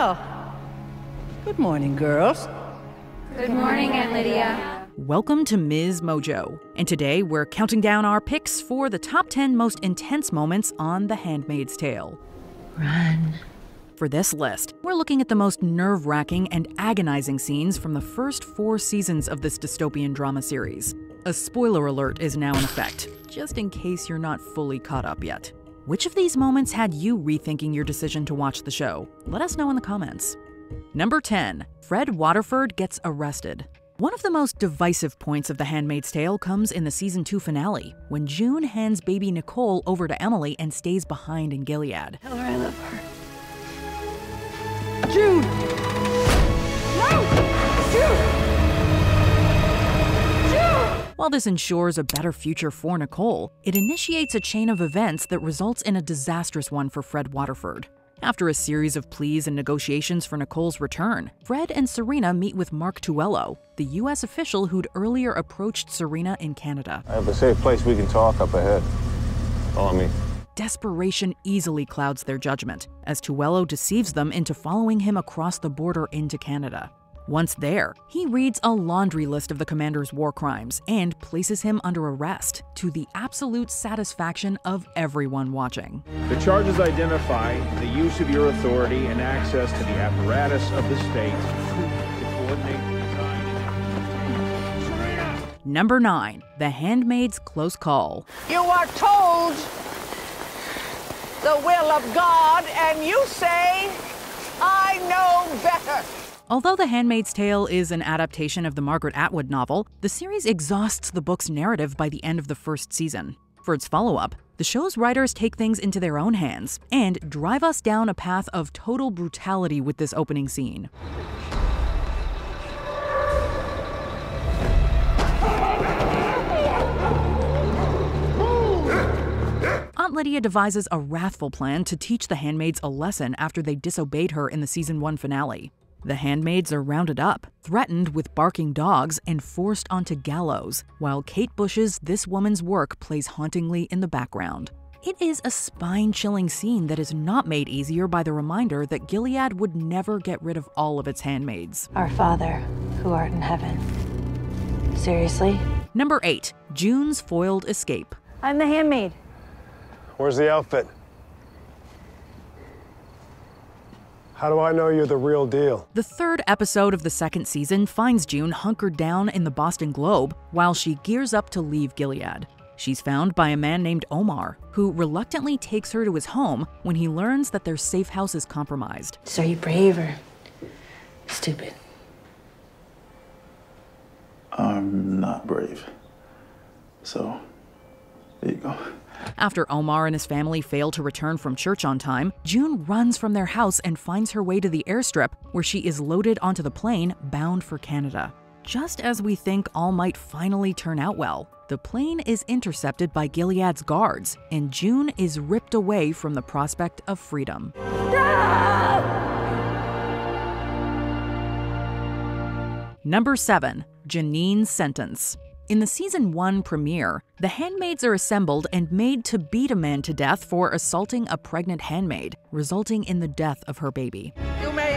Well, good morning, girls. Good morning, Aunt Lydia. Welcome to MsMojo, and today we're counting down our picks for the top 10 most intense moments on The Handmaid's Tale. Run. For this list, we're looking at the most nerve wracking and agonizing scenes from the first four seasons of this dystopian drama series. A spoiler alert is now in effect, just in case you're not fully caught up yet. Which of these moments had you rethinking your decision to watch the show? Let us know in the comments. Number 10 Fred Waterford gets arrested. One of the most divisive points of The Handmaid's Tale comes in the season 2 finale, when June hands baby Nicole over to Emily and stays behind in Gilead. Tell her I love her. June! While this ensures a better future for Nicole, it initiates a chain of events that results in a disastrous one for Fred Waterford. After a series of pleas and negotiations for Nicole's return, Fred and Serena meet with Mark Tuello, the U.S. official who'd earlier approached Serena in Canada. I have a safe place we can talk up ahead. Follow me. Desperation easily clouds their judgment, as Tuello deceives them into following him across the border into Canada. Once there, he reads a laundry list of the commander's war crimes and places him under arrest, to the absolute satisfaction of everyone watching. The charges identify the use of your authority and access to the apparatus of the state to coordinate the design Number 9. The Handmaid's Close Call. You are told the will of God, and you say, I know better. Although The Handmaid's Tale is an adaptation of the Margaret Atwood novel, the series exhausts the book's narrative by the end of the first season. For its follow up, the show's writers take things into their own hands and drive us down a path of total brutality with this opening scene. Aunt Lydia devises a wrathful plan to teach the handmaids a lesson after they disobeyed her in the season 1 finale. The handmaids are rounded up, threatened with barking dogs, and forced onto gallows, while Kate Bush's This Woman's Work plays hauntingly in the background. It is a spine chilling scene that is not made easier by the reminder that Gilead would never get rid of all of its handmaids. Our Father, who art in heaven. Seriously? Number 8. June's Foiled Escape. I'm the handmaid. Where's the outfit? How do I know you're the real deal? The third episode of the second season finds June hunkered down in the Boston Globe while she gears up to leave Gilead. She's found by a man named Omar, who reluctantly takes her to his home when he learns that their safe house is compromised. So are you brave or stupid? I'm not brave. So, there you go. After Omar and his family fail to return from church on time, June runs from their house and finds her way to the airstrip, where she is loaded onto the plane bound for Canada. Just as we think all might finally turn out well, the plane is intercepted by Gilead's guards, and June is ripped away from the prospect of freedom. Number 7. Janine's Sentence. In the season 1 premiere, the handmaids are assembled and made to beat a man to death for assaulting a pregnant handmaid, resulting in the death of her baby. You may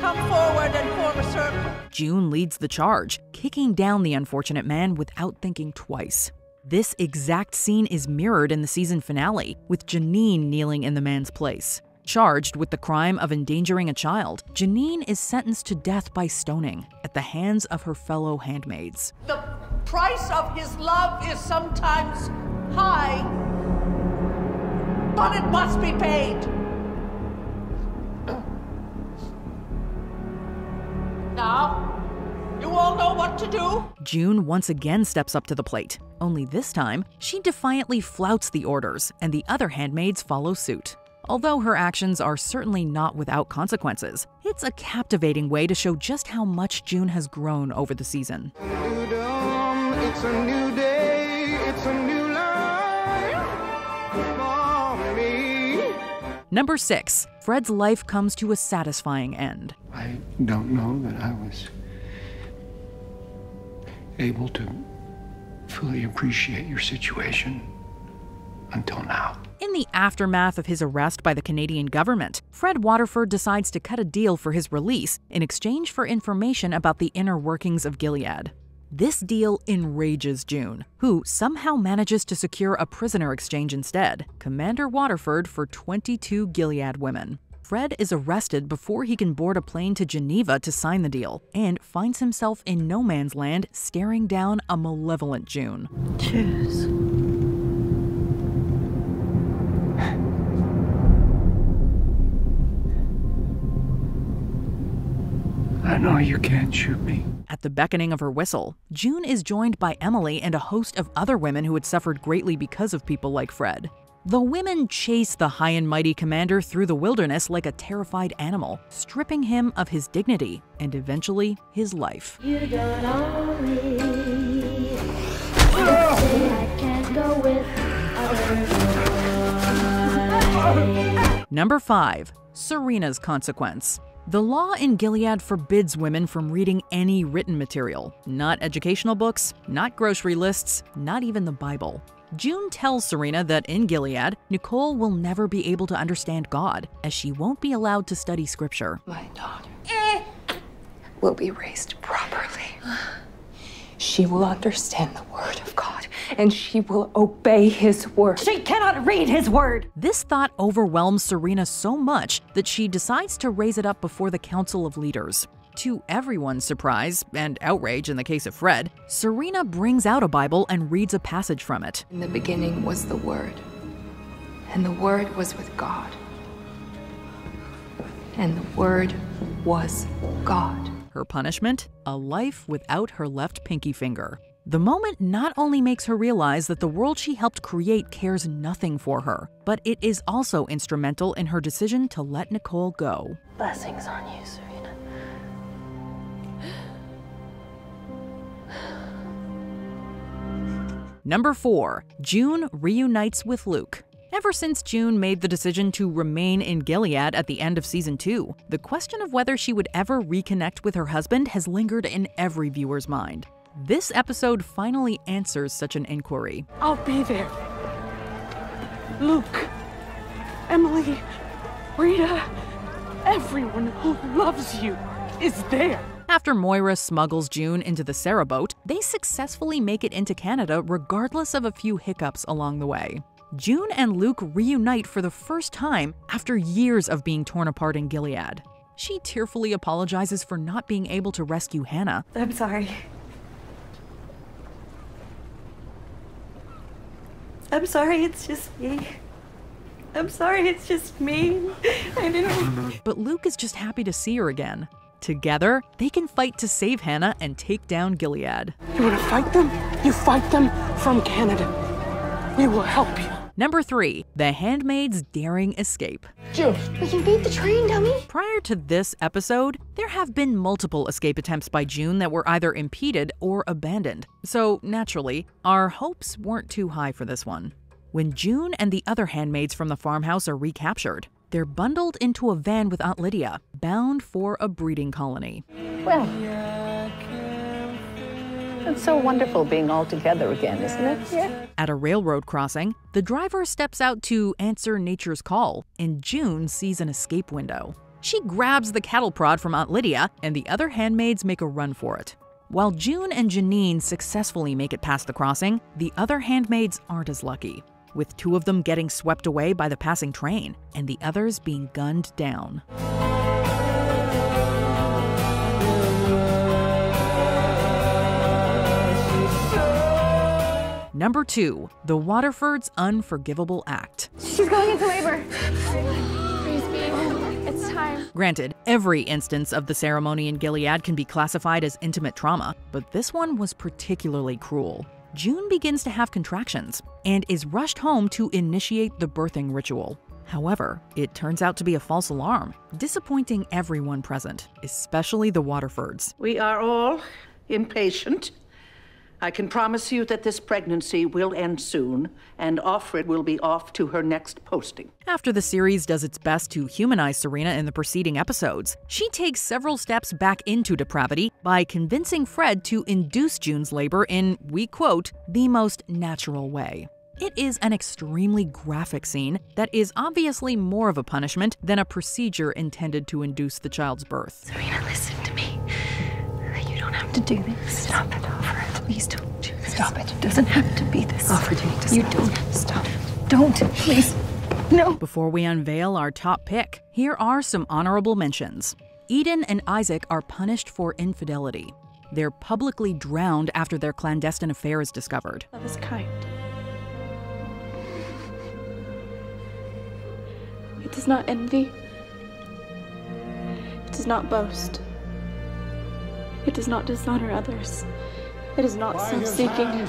come forward and form a circle. June leads the charge, kicking down the unfortunate man without thinking twice. This exact scene is mirrored in the season finale, with Janine kneeling in the man's place. Charged with the crime of endangering a child, Janine is sentenced to death by stoning at the hands of her fellow handmaids. The price of his love is sometimes high, but it must be paid. Now, you all know what to do? June once again steps up to the plate, only this time, she defiantly flouts the orders, and the other handmaids follow suit. Although her actions are certainly not without consequences, it's a captivating way to show just how much June has grown over the season. It's a new day, it's a new life for me. Number 6. Fred's life comes to a satisfying end. I don't know that I was able to fully appreciate your situation until now. In the aftermath of his arrest by the Canadian government, Fred Waterford decides to cut a deal for his release in exchange for information about the inner workings of Gilead. This deal enrages June, who somehow manages to secure a prisoner exchange instead Commander Waterford for 22 Gilead women. Fred is arrested before he can board a plane to Geneva to sign the deal and finds himself in no man's land staring down a malevolent June. Cheers. I know you can't shoot me. At the beckoning of her whistle, June is joined by Emily and a host of other women who had suffered greatly because of people like Fred. The women chase the high and mighty commander through the wilderness like a terrified animal, stripping him of his dignity and eventually his life. You don't own me. You I can't go with. Number 5. Serena's Consequence. The law in Gilead forbids women from reading any written material, not educational books, not grocery lists, not even the Bible. June tells Serena that in Gilead, Nicole will never be able to understand God, as she won't be allowed to study scripture. My daughter eh. will be raised properly. She will understand the word of God and she will obey his word. She cannot read his word. This thought overwhelms Serena so much that she decides to raise it up before the Council of Leaders. To everyone's surprise and outrage in the case of Fred, Serena brings out a Bible and reads a passage from it. In the beginning was the word, and the word was with God. And the word was God. Her punishment? A life without her left pinky finger. The moment not only makes her realize that the world she helped create cares nothing for her, but it is also instrumental in her decision to let Nicole go. Blessings on you, Serena. Number 4. June reunites with Luke. Ever since June made the decision to remain in Gilead at the end of season 2, the question of whether she would ever reconnect with her husband has lingered in every viewer's mind. This episode finally answers such an inquiry. I'll be there. Luke, Emily, Rita, everyone who loves you is there. After Moira smuggles June into the Sarah boat, they successfully make it into Canada regardless of a few hiccups along the way. June and Luke reunite for the first time after years of being torn apart in Gilead. She tearfully apologizes for not being able to rescue Hannah. I'm sorry. I'm sorry, it's just me. I'm sorry, it's just me. I didn't. Mm-hmm. But Luke is just happy to see her again. Together, they can fight to save Hannah and take down Gilead. You want to fight them? You fight them from Canada. We will help you. Number 3. The Handmaid's Daring Escape. June, we can beat the train, dummy. Prior to this episode, there have been multiple escape attempts by June that were either impeded or abandoned. So, naturally, our hopes weren't too high for this one. When June and the other handmaids from the farmhouse are recaptured, they're bundled into a van with Aunt Lydia, bound for a breeding colony. Well, it's so wonderful being all together again, isn't it? Yeah. At a railroad crossing, the driver steps out to answer nature's call, and June sees an escape window. She grabs the cattle prod from Aunt Lydia, and the other handmaids make a run for it. While June and Janine successfully make it past the crossing, the other handmaids aren't as lucky, with two of them getting swept away by the passing train and the others being gunned down. Number 2. The Waterford's Unforgivable Act. She's going into labor. Praise be. It's time. Granted, every instance of the ceremony in Gilead can be classified as intimate trauma, but this one was particularly cruel. June begins to have contractions and is rushed home to initiate the birthing ritual. However, it turns out to be a false alarm, disappointing everyone present, especially the Waterfords. We are all impatient. I can promise you that this pregnancy will end soon, and Offred will be off to her next posting. After the series does its best to humanize Serena in the preceding episodes, she takes several steps back into depravity by convincing Fred to induce June's labor in, we quote, the most natural way. It is an extremely graphic scene that is obviously more of a punishment than a procedure intended to induce the child's birth. Serena, listen to me. You don't have to do this. Stop it, Offred. Please don't do this. Stop it. It doesn't have to be this. Offred, you need to You stop. don't. Stop. Don't, please. No. Before we unveil our top pick, here are some honorable mentions. Eden and Isaac are punished for infidelity. They're publicly drowned after their clandestine affair is discovered. Love is kind. It does not envy. It does not boast. It does not dishonor others. It is not self seeking.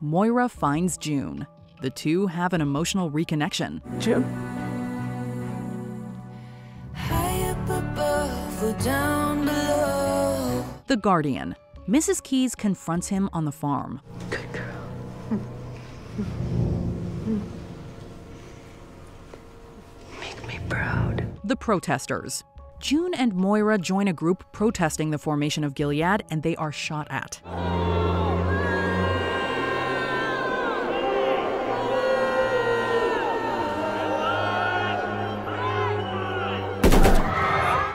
Moira finds June. The two have an emotional reconnection. June. The Guardian. Mrs. Keyes confronts him on the farm. Good girl. Make me proud. The Protesters. June and Moira join a group protesting the formation of Gilead and they are shot at.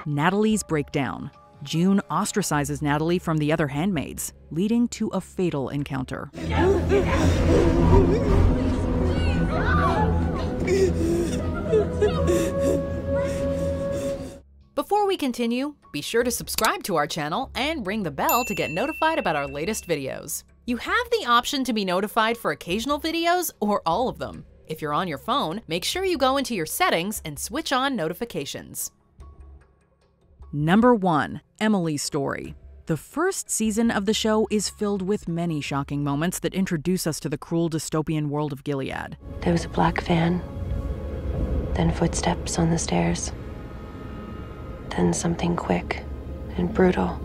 Natalie's breakdown. June ostracizes Natalie from the other handmaids, leading to a fatal encounter. Before we continue, be sure to subscribe to our channel and ring the bell to get notified about our latest videos. You have the option to be notified for occasional videos or all of them. If you're on your phone, make sure you go into your settings and switch on notifications. Number 1 Emily's Story. The first season of the show is filled with many shocking moments that introduce us to the cruel dystopian world of Gilead. There was a black van, then footsteps on the stairs, then something quick and brutal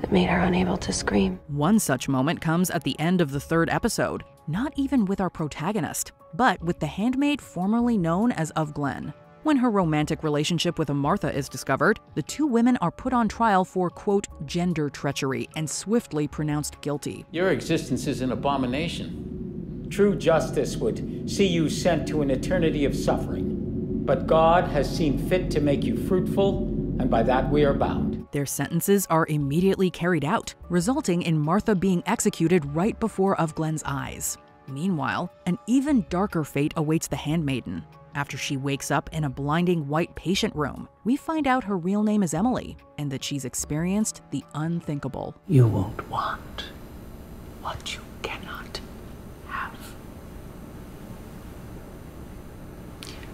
that made her unable to scream. One such moment comes at the end of the third episode, not even with our protagonist, but with the handmaid formerly known as Ofglen. When her romantic relationship with a Martha is discovered, the two women are put on trial for, quote, gender treachery and swiftly pronounced guilty. Your existence is an abomination. True justice would see you sent to an eternity of suffering. But God has seen fit to make you fruitful, and by that we are bound. Their sentences are immediately carried out, resulting in Martha being executed right before Ofglen's eyes. Meanwhile, an even darker fate awaits the handmaiden. After she wakes up in a blinding white patient room, we find out her real name is Emily and that she's experienced the unthinkable. You won't want what you cannot